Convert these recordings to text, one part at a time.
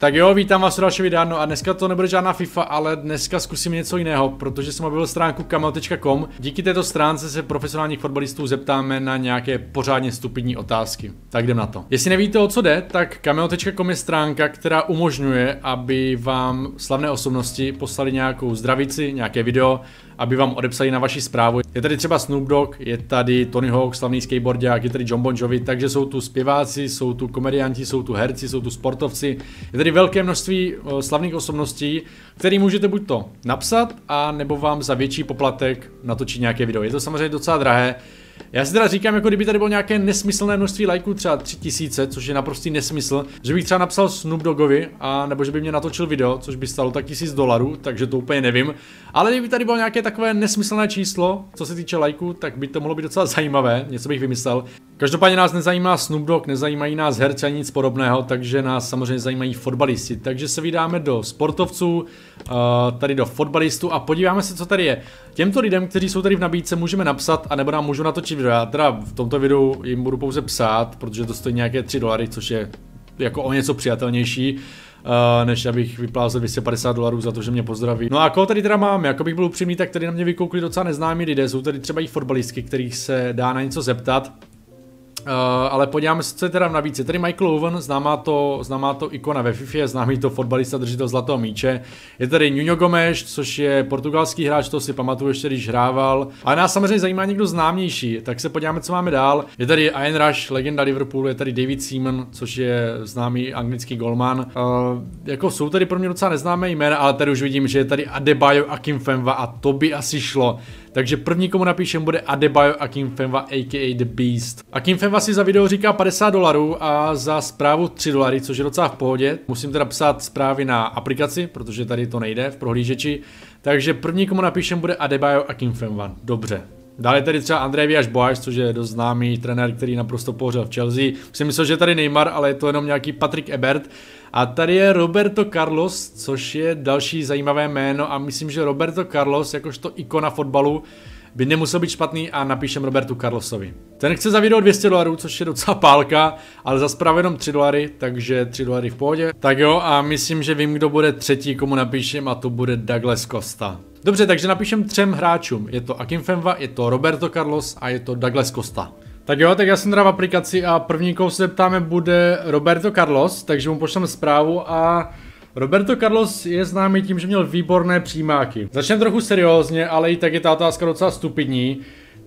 Tak jo, vítám vás u dalšího videa, no a dneska to nebude žádná FIFA, ale dneska zkusím něco jiného, protože jsem objevil stránku kamel.com. Díky této stránce se profesionálních fotbalistů zeptáme na nějaké pořádně stupidní otázky. Tak jdem na to. Jestli nevíte o co jde, tak kamel.com je stránka, která umožňuje, aby vám slavné osobnosti poslali nějakou zdravici, nějaké video, aby vám odepsali na vaši zprávu. Je tady třeba Snoop Dogg, je tady Tony Hawk, slavný skateboardák, je tady John Bon Jovi, takže jsou tu zpěváci, jsou tu komedianti, jsou tu herci, jsou tu sportovci. Je tady velké množství slavných osobností, který můžete buď to napsat, a nebo vám za větší poplatek natočit nějaké video. Je to samozřejmě docela drahé, já si teda říkám, jako kdyby tady bylo nějaké nesmyslné množství lajků, třeba 3000, což je naprostý nesmysl, že bych třeba napsal Snoop Doggovi, a nebo že by mě natočil video, což by stalo tak 1000 dolarů, takže to úplně nevím. Ale kdyby tady bylo nějaké takové nesmyslné číslo, co se týče lajků, tak by to mohlo být docela zajímavé, něco bych vymyslel. Každopádně nás nezajímá Snoop Dogg, nezajímají nás herci ani nic podobného, takže nás samozřejmě zajímají fotbalisti. Takže se vydáme do sportovců, tady do fotbalistů a podíváme se, co tady je. Těmto lidem, kteří jsou tady v nabídce, můžeme napsat, anebo nám můžou natočit video. Já teda v tomto videu jim budu pouze psát, protože to stojí nějaké 3 dolary, což je jako o něco přijatelnější. Uh, než abych vyplázel 250 dolarů za to, že mě pozdraví. No a koho tady teda mám? Jako bych byl upřímný, tak tady na mě vykoukli docela neznámí lidé. Jsou tady třeba i fotbalistky, kterých se dá na něco zeptat. Uh, ale podíváme se, co je teda navíc. Je tady Michael Owen, známá to, známá to ikona ve FIFA, známý to fotbalista, držitel zlatého míče. Je tady Nuno Gomes, což je portugalský hráč, to si pamatuju ještě, když hrával. Ale nás samozřejmě zajímá někdo známější, tak se podíváme, co máme dál. Je tady Ian Rush, legenda Liverpoolu, je tady David Seaman, což je známý anglický golman. Uh, jako jsou tady pro mě docela neznámé jména, ale tady už vidím, že je tady Adebayo Akinfenva a to by asi šlo. Takže první, komu napíšem, bude Adebayo Akinfenva, a.k.a. The Beast. Akinfenva si za video říká 50 dolarů a za zprávu 3 dolary, což je docela v pohodě. Musím teda psát zprávy na aplikaci, protože tady to nejde v prohlížeči. Takže první, komu napíšem, bude Adebayo Akinfenva. Dobře, Dále tady třeba Andrej Viaš Boáš, což je dost známý trenér, který naprosto pohořel v Chelsea. Už jsem myslel, že tady Neymar, ale je to jenom nějaký Patrick Ebert. A tady je Roberto Carlos, což je další zajímavé jméno a myslím, že Roberto Carlos, jakožto ikona fotbalu, by nemusel být špatný a napíšem Robertu Carlosovi. Ten chce za video 200 dolarů, což je docela pálka, ale za zprávu jenom 3 dolary, takže 3 dolary v pohodě. Tak jo, a myslím, že vím, kdo bude třetí, komu napíšem a to bude Douglas Costa. Dobře, takže napíšem třem hráčům. Je to Akim Femva, je to Roberto Carlos a je to Douglas Costa. Tak jo, tak já jsem teda v aplikaci a první, koho se zeptáme, bude Roberto Carlos, takže mu pošleme zprávu a Roberto Carlos je známý tím, že měl výborné přímáky. Začneme trochu seriózně, ale i tak je ta otázka docela stupidní.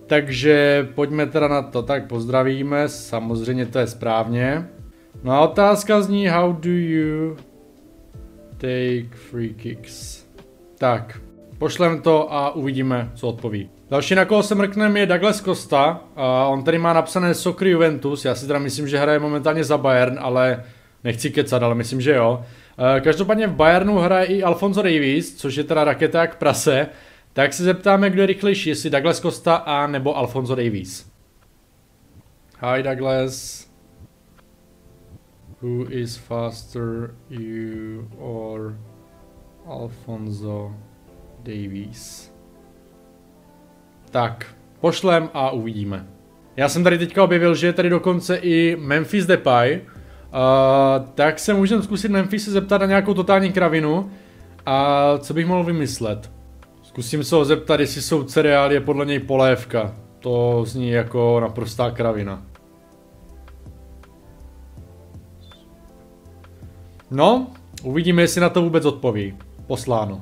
Takže pojďme teda na to. Tak pozdravíme, samozřejmě to je správně. No a otázka zní, how do you take free kicks? Tak, pošlem to a uvidíme, co odpoví. Další, na koho se mrkneme, je Douglas Costa. Uh, on tady má napsané Soccer Juventus. Já si teda myslím, že hraje momentálně za Bayern, ale nechci kecat, ale myslím, že jo. Uh, každopádně v Bayernu hraje i Alfonso Davies, což je teda raketa jak prase. Tak se zeptáme, kdo je rychlejší, jestli Douglas Costa a nebo Alfonso Davies. Hi Douglas. Who is faster, you or Alfonso Davies? Tak, pošlem a uvidíme. Já jsem tady teďka objevil, že je tady dokonce i Memphis Depay, Uh, tak se můžeme zkusit Memphis zeptat na nějakou totální kravinu. A co bych mohl vymyslet? Zkusím se ho zeptat, jestli jsou cereálie podle něj polévka. To zní jako naprostá kravina. No, uvidíme, jestli na to vůbec odpoví. Posláno.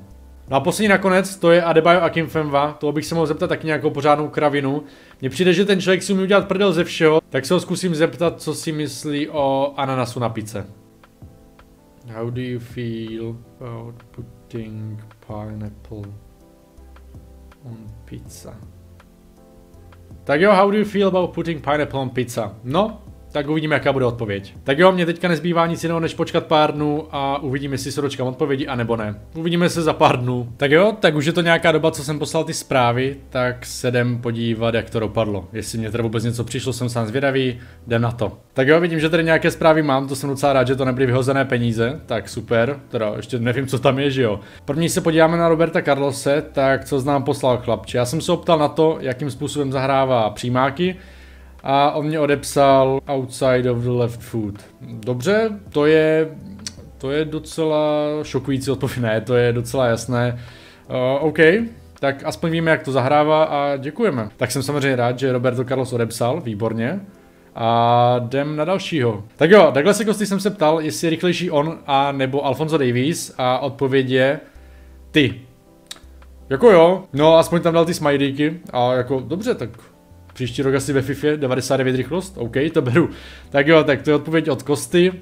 No a poslední nakonec, to je Adebayo Akinfenva, toho bych se mohl zeptat taky nějakou pořádnou kravinu. Mně přijde, že ten člověk si umí udělat prdel ze všeho, tak se ho zkusím zeptat, co si myslí o ananasu na pice. How do you feel about putting pineapple on pizza? Tak jo, how do you feel about putting pineapple on pizza? No, tak uvidíme, jaká bude odpověď. Tak jo, mě teďka nezbývá nic jiného, než počkat pár dnů a uvidíme, jestli se dočkám odpovědi, anebo ne. Uvidíme se za pár dnů. Tak jo, tak už je to nějaká doba, co jsem poslal ty zprávy, tak se jdem podívat, jak to dopadlo. Jestli mě teda vůbec něco přišlo, jsem sám zvědavý, jdem na to. Tak jo, vidím, že tady nějaké zprávy mám, to jsem docela rád, že to nebyly vyhozené peníze, tak super, teda ještě nevím, co tam je, že jo. První se podíváme na Roberta Carlose, tak co znám poslal chlapče. Já jsem se optal na to, jakým způsobem zahrává přímáky, a on mě odepsal outside of the left foot. Dobře, to je To je docela šokující odpověď, ne, to je docela jasné. Uh, OK, tak aspoň víme, jak to zahrává a děkujeme. Tak jsem samozřejmě rád, že Roberto Carlos odepsal, výborně. A jdem na dalšího. Tak jo, takhle se Kosty jsem se ptal, jestli je rychlejší on a nebo Alfonso Davies a odpověď je ty. Jako jo, no aspoň tam dal ty smajlíky a jako dobře, tak příští rok asi ve FIFA 99 rychlost, OK, to beru. Tak jo, tak to je odpověď od Kosty.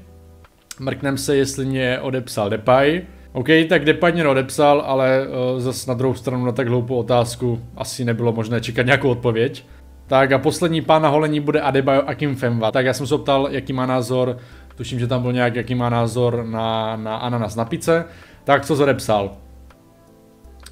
Mrknem se, jestli mě odepsal Depay. OK, tak Depay mě odepsal, ale uh, zas na druhou stranu na tak hloupou otázku asi nebylo možné čekat nějakou odpověď. Tak a poslední pán na holení bude Adebayo Femva. Tak já jsem se optal, jaký má názor, tuším, že tam byl nějak, jaký má názor na, na ananas na pice. Tak co zadepsal?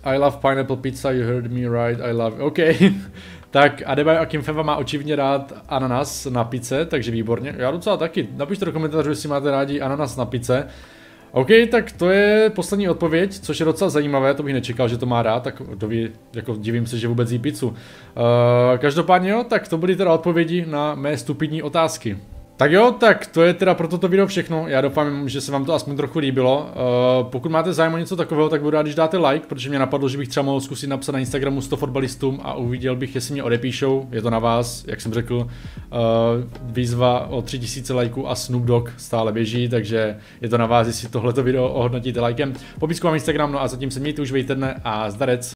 I love pineapple pizza, you heard me right, I love, OK. tak Adebayo Femva má očividně rád ananas na pice, takže výborně. Já docela taky. Napište do komentářů, jestli máte rádi ananas na pice. OK, tak to je poslední odpověď, což je docela zajímavé, to bych nečekal, že to má rád, tak to ví, jako divím se, že vůbec jí pizzu. Uh, každopádně jo, tak to byly teda odpovědi na mé stupidní otázky. Tak jo, tak to je teda pro toto video všechno. Já doufám, že se vám to aspoň trochu líbilo. Uh, pokud máte zájem o něco takového, tak budu rád, když dáte like, protože mě napadlo, že bych třeba mohl zkusit napsat na Instagramu 100 fotbalistům a uviděl bych, jestli mě odepíšou. Je to na vás, jak jsem řekl. Uh, výzva o 3000 lajků a Snoop Dogg stále běží, takže je to na vás, jestli tohleto video ohodnotíte lajkem. Popisku mám Instagram, no a zatím se mějte, už dne a zdarec.